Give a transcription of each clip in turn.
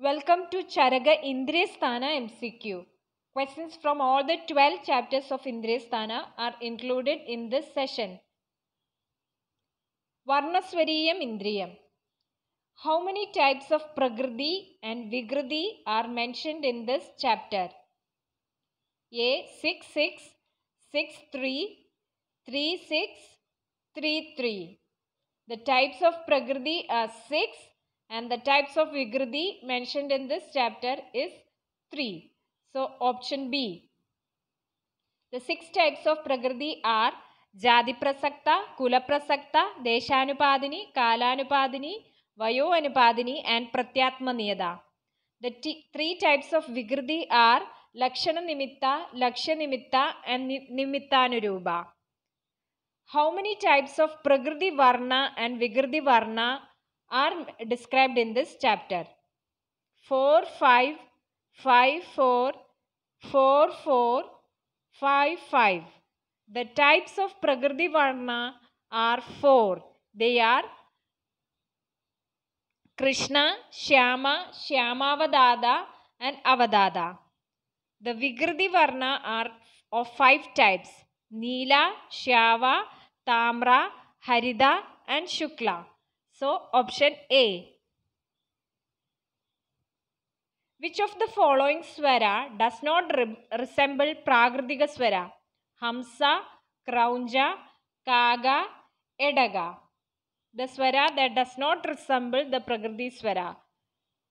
Welcome to Charaka Indriyasthana MCQ. Questions from all the 12 chapters of Indriyasthana are included in this session. Varnaswariyam Indriyam. How many types of Prakriti and Vikriti are mentioned in this chapter? A 6 6, 6 3, 3 6, 3 3. The types of Prakriti are 6 and the types of Vikriti mentioned in this chapter is 3. So option B. The six types of Prakriti are Jadi Prasakta, Kula Prasakta, Deshanupadini, Kalanupadini, Vayo Anupadini and Pratyatma Niyada. The three types of Vikriti are Lakshana Nimitta, Lakshya Nimitta and Ni- Nimittanuroopa. How many types are described in this chapter? 4, 5, 5, 4, 4, 4, 5, 5. The types of Prakriti Varna are four. They are Krishna, Shyama, Shyamavadada, and Avadada. The Vikriti Varna are of five types Neela, Shyava, Tamra, Harida, and Shukla. So, option A. Which of the following swara does not re- resemble Prakritika swara? Hamsa, Kraunja, Kaga, Edaga. The swara that does not resemble the Prakriti swara.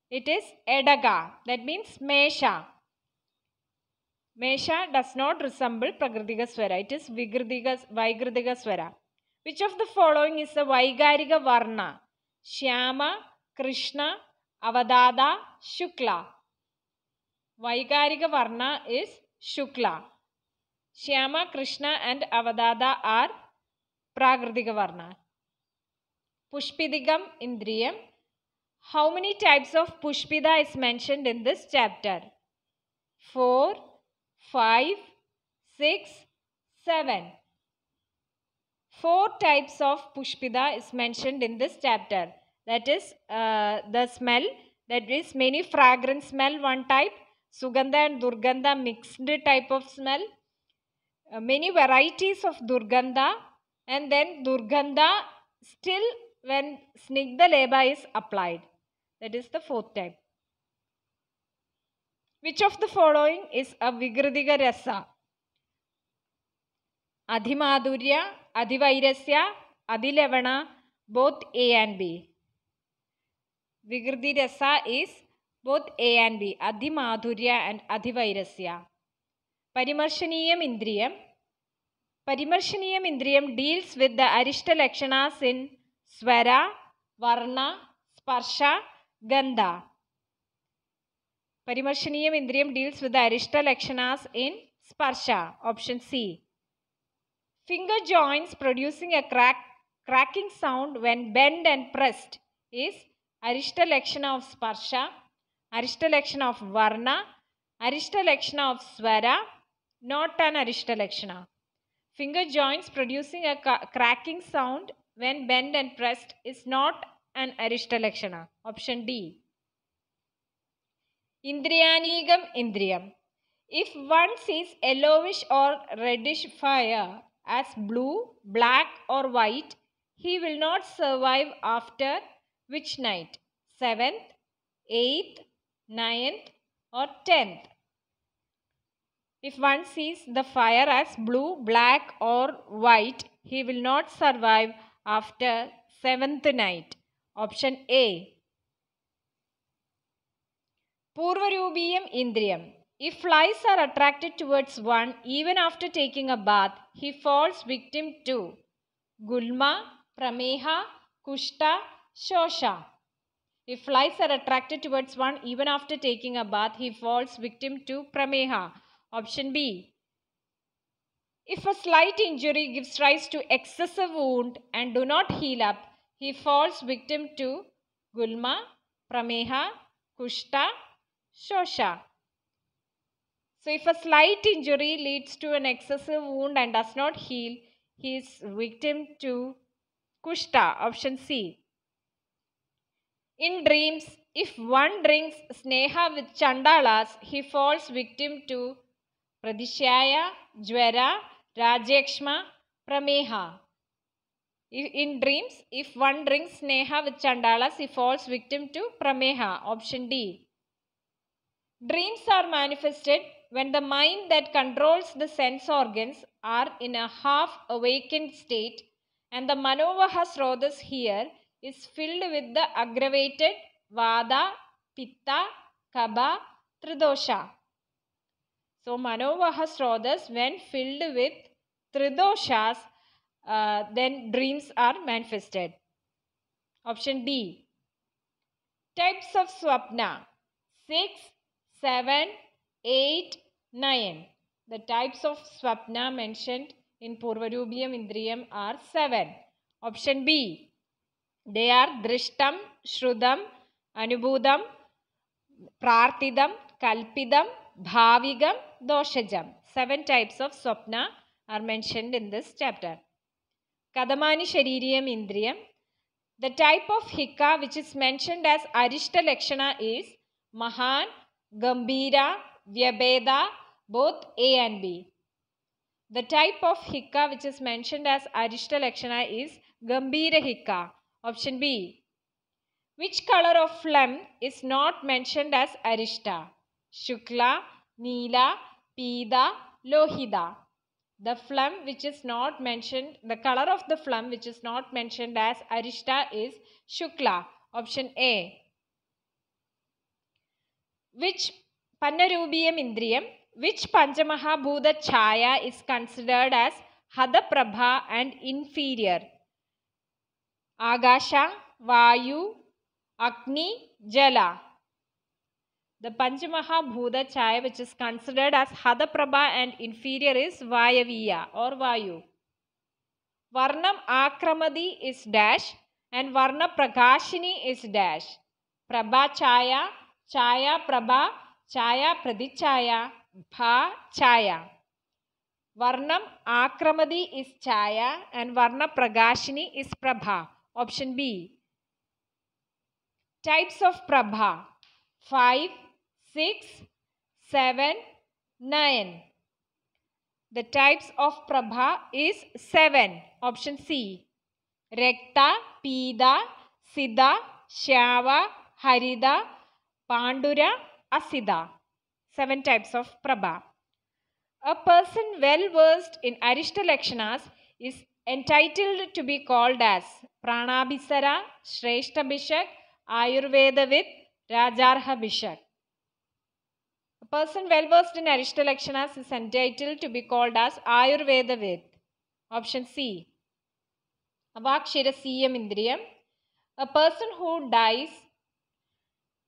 It is Edaga. That means Mesha. Mesha does not resemble Prakritika swara. It is Vigritika, swara. Which of the following is a Vaigarika Varna? Shyama, Krishna, Avadada, Shukla. Vaigarika Varna is Shukla. Shyama, Krishna and Avadada are Prakritika Varna. Pushpidigam Indriyam. How many types of Pushpida is mentioned in this chapter? 4, 5, 6, 7. Four types of Pushpida is mentioned in this chapter. That is uh, the smell, that is many fragrance smell, one type. Sugandha and Durgandha mixed type of smell. Uh, many varieties of Durgandha and then Durgandha still when Snigdha Leba is applied. That is the fourth type. Which of the following is a Vigridika Rasa? Adhimadurya, Adhivairasya, Adhilavana, both A and B. Vigridhi Rasa is both A and B, Adhimadurya and Adhivairasya. Parimarshaniyam Indriyam. Parimarshaniyam Indriyam deals with the Arishta Lakshanas in Swara, Varna, Sparsha, Gandha. Parimarshaniyam Indriyam deals with the Arishta Lakshanas in Sparsha. Option C. Finger joints producing a crack, cracking sound when bent and pressed is Lakshana of Sparsha, Lakshana of Varna, Lakshana of Swara, not an Lakshana. Finger joints producing a cracking sound when bent and pressed is not an Lakshana. Option D. Indriyanigam Indriyam. If one sees yellowish or reddish fire as blue, black, or white, he will not survive after which night? Seventh, eighth, ninth, or tenth. If one sees the fire as blue, black, or white, he will not survive after seventh night. Option A. Purvarubiyam Indriyam. If flies are attracted towards one even after taking a bath, he falls victim to Gulma, Prameha, Kushta, Shosha. If flies are attracted towards one even after taking a bath, he falls victim to Prameha. Option B. If a slight injury gives rise to excessive wound and do not heal up, he falls victim to Gulma, Prameha, Kushta, Shosha. So, if a slight injury leads to an excessive wound and does not heal, he is victim to Kushta. Option C. In dreams, If one drinks Sneha with Chandalas, he falls victim to Pradishaya, Jwara, Rajakshma, Prameha. In dreams, if one drinks Sneha with Chandalas, he falls victim to Prameha. Option D. Dreams are manifested when the mind that controls the sense organs are in a half awakened state and the Manovaha Srotas here is filled with the aggravated Vada, Pitta, Kaba, Tridosha. So Manovaha Srotas, when filled with Tridoshas, uh, then dreams are manifested. Option D. Types of Swapna 6, 7, 8, 9. The types of Swapna mentioned in Purvarubiyam Indriyam are 7. Option B. They are Drishtam, Shrudam, Anubudam, Prarthidam, Kalpidam, Bhavigam, Doshajam. Seven types of Swapna are mentioned in this chapter. Kadamani Shaririyam Indriyam. The type of Hika which is mentioned as Arishta Lakshana is Mahan, Gambira, Vyabeda, both A and B. The type of Hika which is mentioned as Arishta Lakshana is Gambira Hika. Option B. Which color of phlegm is not mentioned as Arishta? Shukla, Neela, Pida, Lohida. The phlegm which is not mentioned, the color of the phlegm which is not mentioned as Arishta is Shukla. Option A. Which Pannarubiyam Indriyam, which Panchamahabhuta Chaya is considered as Hadaprabha and inferior? Agasha, Vayu, Agni, Jala. The Panchamahabhuta Chaya which is considered as Hadaprabha and inferior is Vayaviya or Vayu. Varnam Akramadi is dash and Varna Prakashini is dash. Prabha Chaya, chhaya prabha chhaya pratichhaya bha chhaya varna आक्रमदी is छाया and वर्ण प्रकाशिनी is प्रभा option B types of Prabha five six seven nine the types of Prabha is seven option C रक्ता पीदा सिदा श्यावा हरिदा Pandura, Asida. Seven types of Prabha. A person well versed in Arishta Lakshanas is entitled to be called as Pranabhisara, Shrestha Bishak, Ayurvedavid, Rajarha Bishak. A person well versed in Arishta Lakshanas is entitled to be called as Ayurvedavid. Option C. Avakshirasiyam Indriyam. A person who dies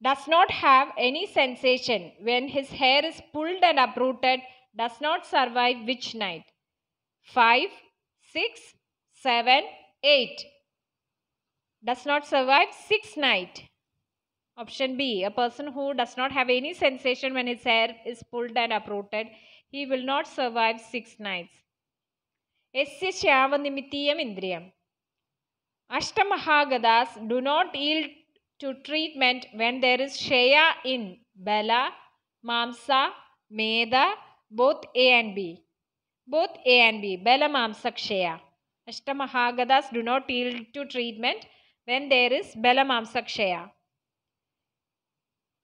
does not have any sensation when his hair is pulled and uprooted, does not survive which night? 5, 6, 7, 8. Does not survive 6 night. Option B. A person who does not have any sensation when his hair is pulled and uprooted, he will not survive 6 nights. Esya Indriyam. Ashtamahagadas do not yield to treatment when there is Shaya in Bala, Mamsa, Meda, both A and B. Both A and B, Bala Mamsa Kshaya. Ashtamahagadas do not yield to treatment when there is Bala Mamsa Kshaya.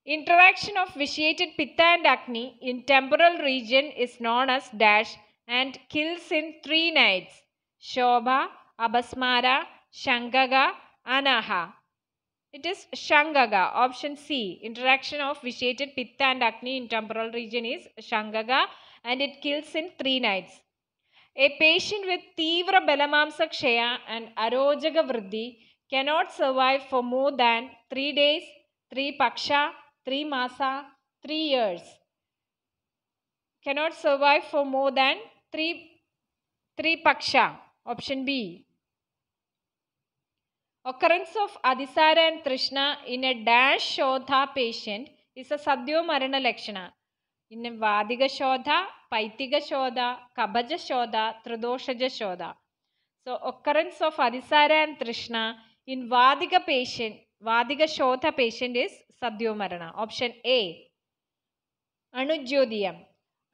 Interaction of vitiated Pitta and Agni in temporal region is known as dash and kills in three nights. Shobha, Abasmara, Shangaga, Anaha. It is Shangaga. Option C. Interaction of vitiated Pitta and Agni in temporal region is Shangaga and it kills in three nights. A patient with Tivra Belamamsa Kshaya and Arojaga Vriddhi cannot survive for more than three days, three Paksha, three Masa, three years. Cannot survive for more than three, three Paksha. Option B. Occurrence of Adisara and Trishna in a dash Shodha patient is a Sadhyo Marana Lakshana. In a Vadiga Shodha, Paitiga Shodha, Kabaja Shodha, Tridoshaja Shodha. So, occurrence of Adisara and Trishna in Vadiga patient, Vadika Shodha patient is Sadhyomarana. Option A. Anujyodiyam.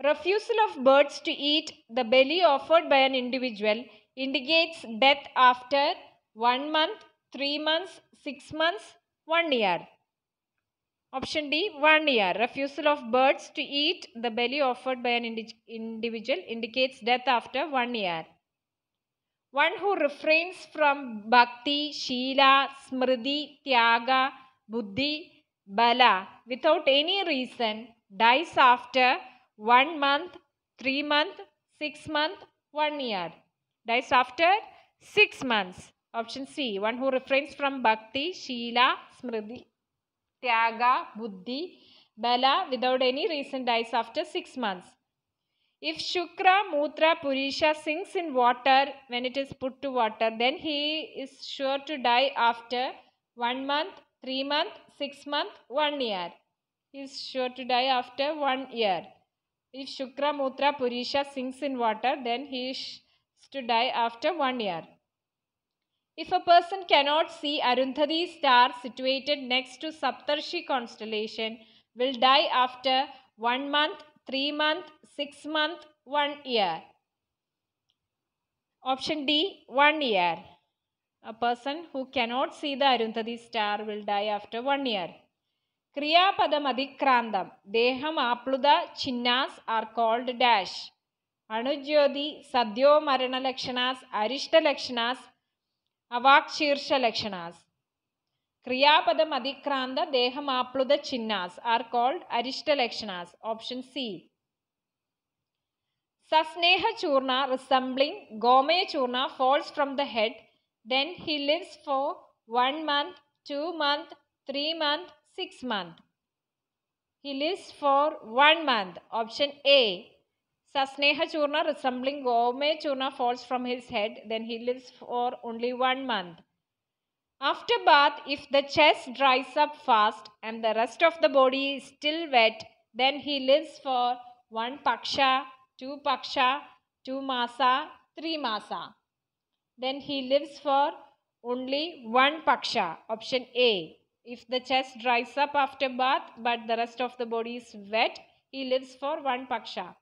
Refusal of birds to eat the bali offered by an individual indicates death after 1 month, 3 months, 6 months, 1 year. Option D 1 year. Refusal of birds to eat the bali offered by an indi- individual indicates death after 1 year. One who refrains from bhakti, shila, smriti, tyaga, buddhi, bala without any reason dies after 1 month, 3 month, 6 month, 1 year. Dies after 6 months. Option C. One who refrains from bhakti, shila, smriti, tyaga, buddhi, bala without any reason dies after 6 months. If Shukra, Mutra, Purisha sinks in water when it is put to water, then he is sure to die after 1 month, 3 month, 6 month, 1 year. He is sure to die after 1 year. If Shukra, Mutra, Purisha sinks in water, then he is to die after 1 year. If a person cannot see Arundhati star situated next to Saptarshi constellation, will die after 1 month, 3 month, 6 month, 1 year. Option D 1 year. A person who cannot see the Arundhati star will die after 1 year. Kriyapadam Adhikrantam. Deham Apluda Chinnas are called dash. Anujyoti Sadhyo Marana Lakshanas Arishta Lakshanas अवाक्शीर्ष लक्षणास क्रियापद अतिक्रांत देहमाप्लुत चिन्नास are called Arisht लक्षणास option C सस्नेह चूर्ण resembling गोमय चूर्ण falls from the head then he lives for one month two month three month six month He lives for one month. Option A. Sasneha Churna resembling Gome Churna falls from his head. Then he lives for only 1 month. After bath, if the chest dries up fast and the rest of the body is still wet, then he lives for 1 paksha, 2 paksha, 2 masa, 3 masa. Then he lives for only 1 paksha. Option A. If the chest dries up after bath but the rest of the body is wet, he lives for 1 paksha.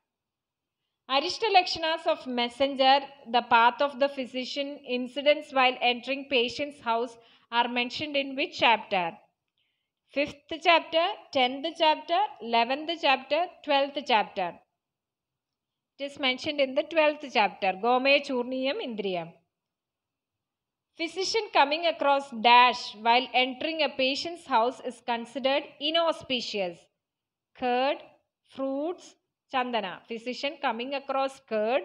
Arishta Lakshanas of messenger, the path of the physician, incidents while entering patient's house are mentioned in which chapter? Fifth chapter, tenth chapter, eleventh chapter, twelfth chapter. It is mentioned in the twelfth chapter. Gome Churniyam Indriyam. Physician coming across dash while entering a patient's house is considered inauspicious. Curd, fruits, chandana. Physician coming across curd,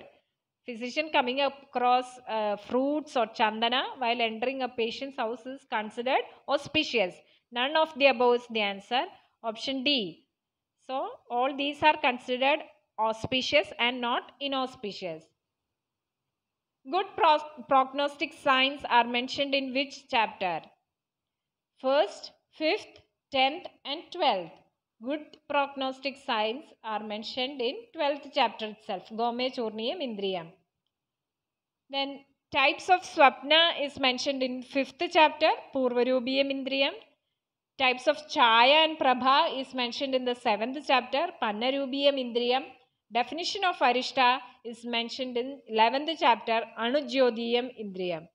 physician coming across uh, fruits or chandana while entering a patient's house is considered auspicious. None of the above is the answer. Option D. So, all these are considered auspicious and not inauspicious. Good pro- prognostic signs are mentioned in which chapter? First, fifth, tenth, and twelfth. Good prognostic signs are mentioned in 12th chapter itself. Gome Churniyam Indriyam. Then types of swapna is mentioned in 5th chapter. Purvarubiyam Indriyam. Types of chaya and prabha is mentioned in the 7th chapter. Pannarubiyam Indriyam. Definition of arishta is mentioned in 11th chapter. Anujyodiyam Indriyam.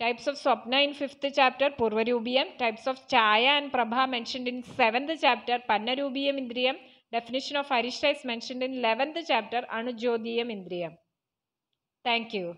Types of Swapna in 5th chapter, Purvarubiyam. Types of Chaya and Prabha mentioned in 7th chapter, Pannarubiyam Indriyam. Definition of Arishta is mentioned in 11th chapter, Anujyodiyam Indriyam. Thank you.